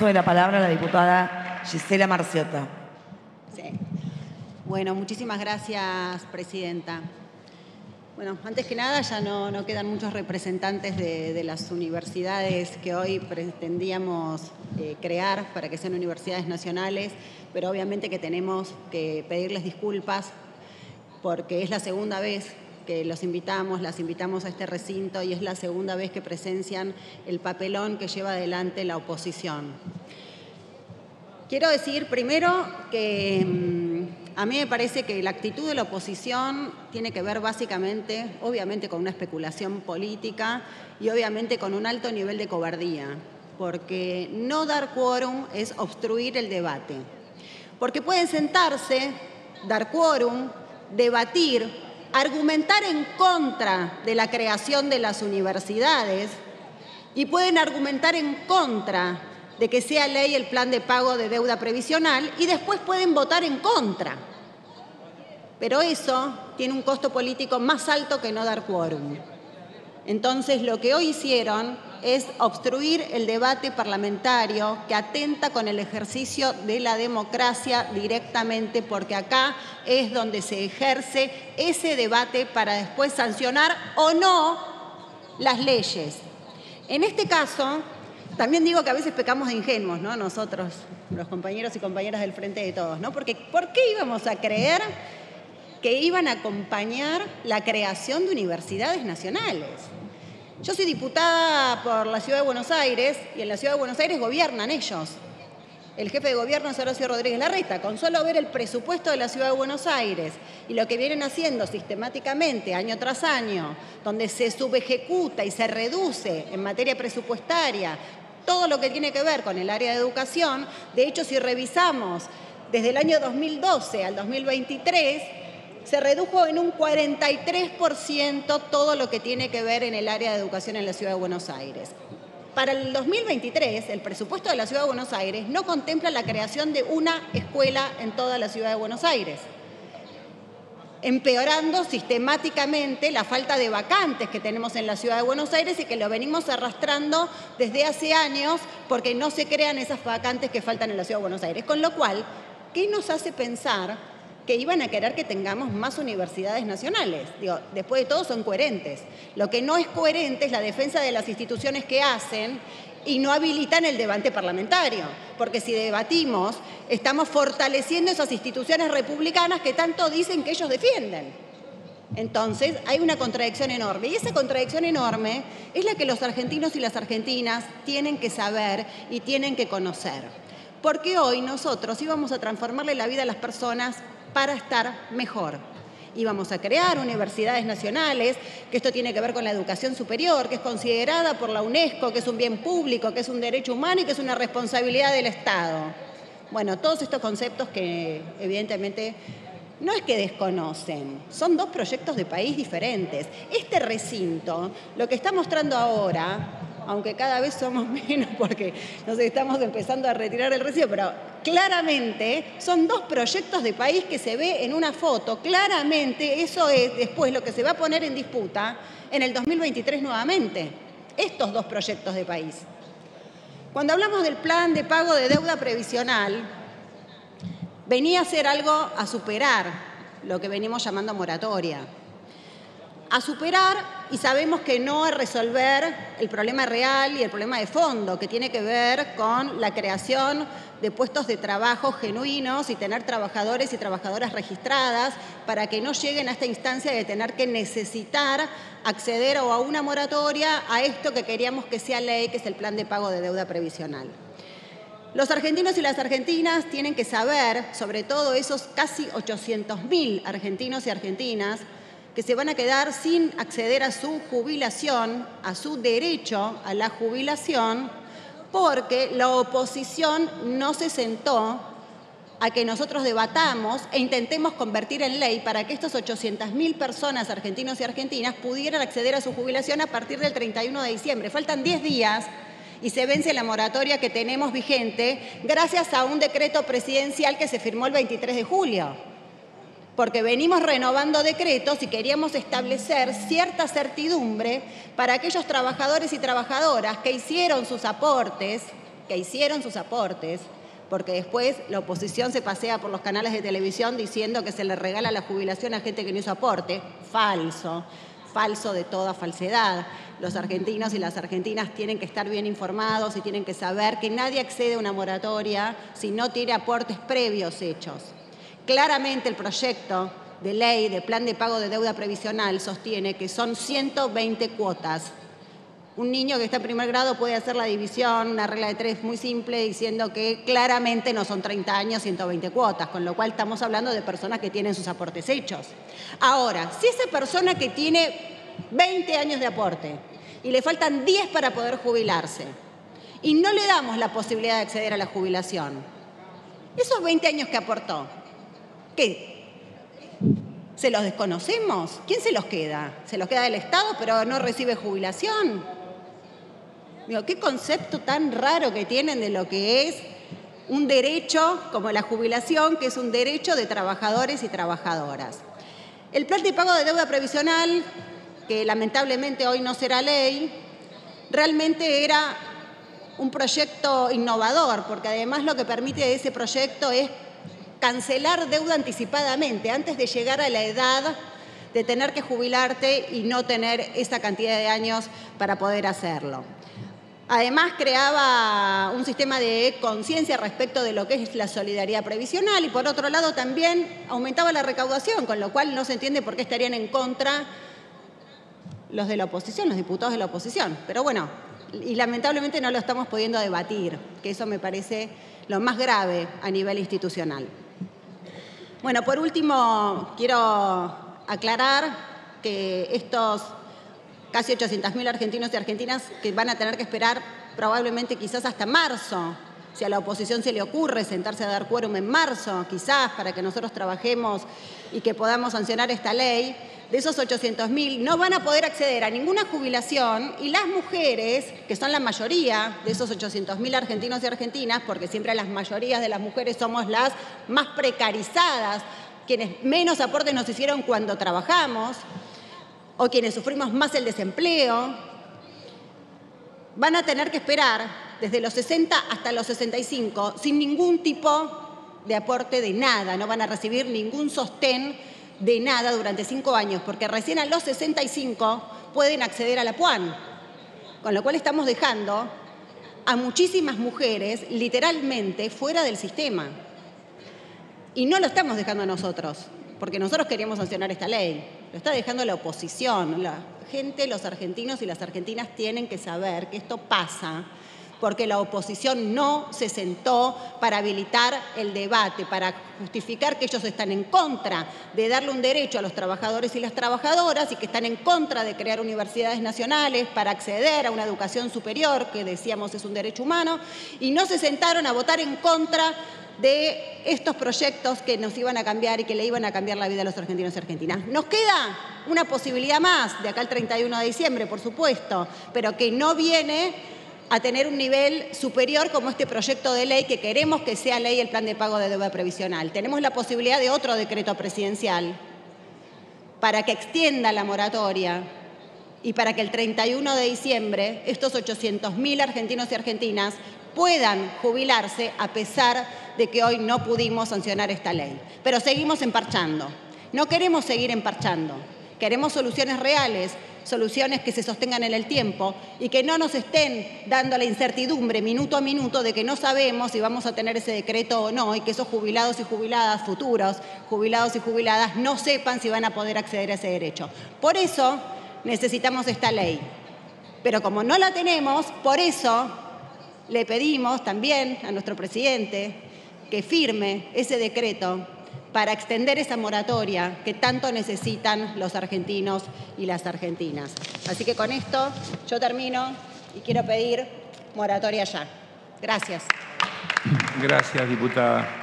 de la palabra la diputada Gisela Marciota. Sí. Bueno, muchísimas gracias, Presidenta. Bueno, antes que nada ya no, no quedan muchos representantes de, las universidades que hoy pretendíamos eh, crear para que sean universidades nacionales, pero obviamente que tenemos que pedirles disculpas porque es la segunda vez que los invitamos, las invitamos a este recinto y es la segunda vez que presencian el papelón que lleva adelante la oposición. Quiero decir primero que mm, a mí me parece que la actitud de la oposición tiene que ver básicamente, obviamente, con una especulación política y obviamente con un alto nivel de cobardía, porque no dar quórum es obstruir el debate. Porque pueden sentarse, dar quórum, debatir, argumentar en contra de la creación de las universidades y pueden argumentar en contra de que sea ley el plan de pago de deuda previsional y después pueden votar en contra. Pero eso tiene un costo político más alto que no dar quórum. Entonces, lo que hoy hicieron es obstruir el debate parlamentario que atenta con el ejercicio de la democracia directamente, porque acá es donde se ejerce ese debate para después sancionar o no las leyes. En este caso, también digo que a veces pecamos de ingenuos, ¿no? Nosotros, los compañeros y compañeras del Frente de Todos, ¿no? Porque ¿por qué íbamos a creer que iban a acompañar la creación de universidades nacionales? Yo soy diputada por la Ciudad de Buenos Aires y en la Ciudad de Buenos Aires gobiernan ellos. El jefe de gobierno es Horacio Rodríguez Larreta. Con solo ver el presupuesto de la Ciudad de Buenos Aires y lo que vienen haciendo sistemáticamente año tras año, donde se subejecuta y se reduce en materia presupuestaria todo lo que tiene que ver con el área de educación, de hecho si revisamos desde el año 2012 al 2023, se redujo en un 43% todo lo que tiene que ver en el área de educación en la Ciudad de Buenos Aires. Para el 2023, el presupuesto de la Ciudad de Buenos Aires no contempla la creación de una escuela en toda la Ciudad de Buenos Aires, empeorando sistemáticamente la falta de vacantes que tenemos en la Ciudad de Buenos Aires y que lo venimos arrastrando desde hace años porque no se crean esas vacantes que faltan en la Ciudad de Buenos Aires. Con lo cual, ¿qué nos hace pensar que iban a querer que tengamos más universidades nacionales. Digo, después de todo son coherentes. Lo que no es coherente es la defensa de las instituciones que hacen y no habilitan el debate parlamentario, porque si debatimos, estamos fortaleciendo esas instituciones republicanas que tanto dicen que ellos defienden. Entonces, hay una contradicción enorme. Y esa contradicción enorme es la que los argentinos y las argentinas tienen que saber y tienen que conocer. Porque hoy nosotros íbamos a transformarle la vida a las personas para estar mejor. Y vamos a crear universidades nacionales, que esto tiene que ver con la educación superior, que es considerada por la UNESCO, que es un bien público, que es un derecho humano y que es una responsabilidad del Estado. Bueno, todos estos conceptos que evidentemente no es que desconocen, son dos proyectos de país diferentes. Este recinto, lo que está mostrando ahora, aunque cada vez somos menos porque nos estamos empezando a retirar el recinto, pero claramente son dos proyectos de país que se ve en una foto. Claramente eso es después lo que se va a poner en disputa en el 2023 nuevamente, estos dos proyectos de país. Cuando hablamos del plan de pago de deuda previsional, venía a ser algo a superar lo que venimos llamando moratoria a superar y sabemos que no es resolver el problema real y el problema de fondo, que tiene que ver con la creación de puestos de trabajo genuinos y tener trabajadores y trabajadoras registradas para que no lleguen a esta instancia de tener que necesitar acceder a una moratoria a esto que queríamos que sea ley, que es el plan de pago de deuda previsional. Los argentinos y las argentinas tienen que saber, sobre todo esos casi 800.000 argentinos y argentinas, que se van a quedar sin acceder a su jubilación, a su derecho a la jubilación, porque la oposición no se sentó a que nosotros debatamos e intentemos convertir en ley para que estas 800.000 personas, argentinos y argentinas, pudieran acceder a su jubilación a partir del 31 de diciembre. Faltan 10 días y se vence la moratoria que tenemos vigente gracias a un decreto presidencial que se firmó el 23 de julio porque venimos renovando decretos y queríamos establecer cierta certidumbre para aquellos trabajadores y trabajadoras que hicieron sus aportes, que hicieron sus aportes, porque después la oposición se pasea por los canales de televisión diciendo que se le regala la jubilación a gente que no hizo aporte. Falso, falso de toda falsedad. Los argentinos y las argentinas tienen que estar bien informados y tienen que saber que nadie accede a una moratoria si no tiene aportes previos hechos. Claramente el proyecto de ley de plan de pago de deuda previsional sostiene que son 120 cuotas un niño que está en primer grado puede hacer la división, una regla de tres muy simple, diciendo que claramente no son 30 años, 120 cuotas, con lo cual estamos hablando de personas que tienen sus aportes hechos. Ahora, si esa persona que tiene 20 años de aporte y le faltan 10 para poder jubilarse y no le damos la posibilidad de acceder a la jubilación, esos 20 años que aportó, ¿qué? ¿Se los desconocemos? ¿Quién se los queda? ¿Se los queda el Estado pero no recibe jubilación? Digo, qué concepto tan raro que tienen de lo que es un derecho como la jubilación, que es un derecho de trabajadores y trabajadoras. El plan de pago de deuda previsional, que lamentablemente hoy no será ley, realmente era un proyecto innovador, porque además lo que permite ese proyecto es cancelar deuda anticipadamente, antes de llegar a la edad de tener que jubilarte y no tener esa cantidad de años para poder hacerlo. Además, creaba un sistema de conciencia respecto de lo que es la solidaridad previsional y, por otro lado, también aumentaba la recaudación, con lo cual no se entiende por qué estarían en contra los de la oposición, los diputados de la oposición. Pero bueno, y lamentablemente no lo estamos pudiendo debatir, que eso me parece lo más grave a nivel institucional. Bueno, por último, quiero aclarar que estos casi 800.000 argentinos y argentinas que van a tener que esperar probablemente quizás hasta marzo. Si a la oposición se le ocurre sentarse a dar quórum en marzo, quizás para que nosotros trabajemos y que podamos sancionar esta ley, de esos 800.000 no van a poder acceder a ninguna jubilación y las mujeres, que son la mayoría de esos 800.000 argentinos y argentinas, porque siempre las mayorías de las mujeres somos las más precarizadas, quienes menos aportes nos hicieron cuando trabajamos, o quienes sufrimos más el desempleo, van a tener que esperar desde los 60 hasta los 65 sin ningún tipo de aporte de nada, no van a recibir ningún sostén de nada durante cinco años, porque recién a los 65 pueden acceder a la PUAN, con lo cual estamos dejando a muchísimas mujeres literalmente fuera del sistema. Y no lo estamos dejando nosotros, porque nosotros queríamos sancionar esta ley lo está dejando la oposición. La gente, los argentinos y las argentinas tienen que saber que esto pasa porque la oposición no se sentó para habilitar el debate, para justificar que ellos están en contra de darle un derecho a los trabajadores y las trabajadoras y que están en contra de crear universidades nacionales para acceder a una educación superior, que decíamos es un derecho humano, y no se sentaron a votar en contra de estos proyectos que nos iban a cambiar y que le iban a cambiar la vida a los argentinos y argentinas. Nos queda una posibilidad más, de acá al 31 de diciembre, por supuesto, pero que no viene a tener un nivel superior como este proyecto de ley que queremos que sea ley el plan de pago de deuda previsional. Tenemos la posibilidad de otro decreto presidencial para que extienda la moratoria y para que el 31 de diciembre estos 800.000 argentinos y argentinas puedan jubilarse a pesar de que hoy no pudimos sancionar esta ley. Pero seguimos emparchando. No queremos seguir emparchando. Queremos soluciones reales, soluciones que se sostengan en el tiempo y que no nos estén dando la incertidumbre minuto a minuto de que no sabemos si vamos a tener ese decreto o no y que esos jubilados y jubiladas futuros, jubilados y jubiladas, no sepan si van a poder acceder a ese derecho. Por eso necesitamos esta ley. Pero como no la tenemos, por eso le pedimos también a nuestro presidente que firme ese decreto para extender esa moratoria que tanto necesitan los argentinos y las argentinas. Así que con esto yo termino y quiero pedir moratoria ya. Gracias. Gracias, diputada.